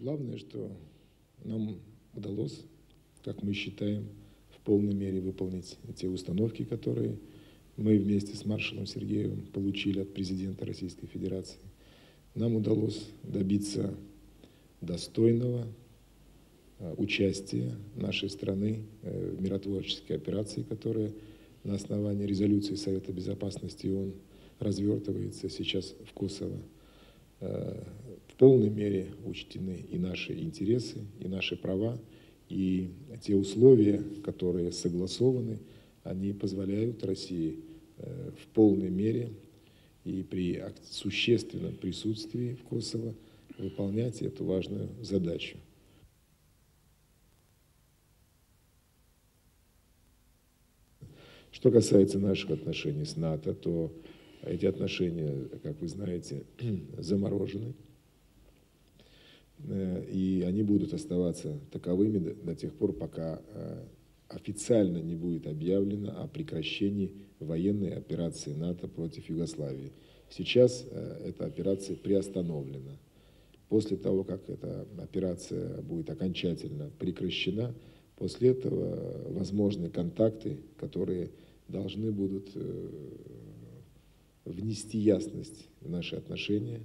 Главное, что нам удалось, как мы считаем, в полной мере выполнить те установки, которые мы вместе с маршалом Сергеевым получили от президента Российской Федерации. Нам удалось добиться достойного э, участия нашей страны э, в миротворческой операции, которая на основании резолюции Совета Безопасности ООН развертывается сейчас в Косово. Э, в полной мере учтены и наши интересы, и наши права, и те условия, которые согласованы, они позволяют России в полной мере и при существенном присутствии в Косово выполнять эту важную задачу. Что касается наших отношений с НАТО, то эти отношения, как вы знаете, заморожены. Э, и они будут оставаться таковыми до тех пор, пока э, официально не будет объявлено о прекращении военной операции НАТО против Югославии. Сейчас э, эта операция приостановлена. После того, как эта операция будет окончательно прекращена, после этого возможны контакты, которые должны будут внести ясность в наши отношения,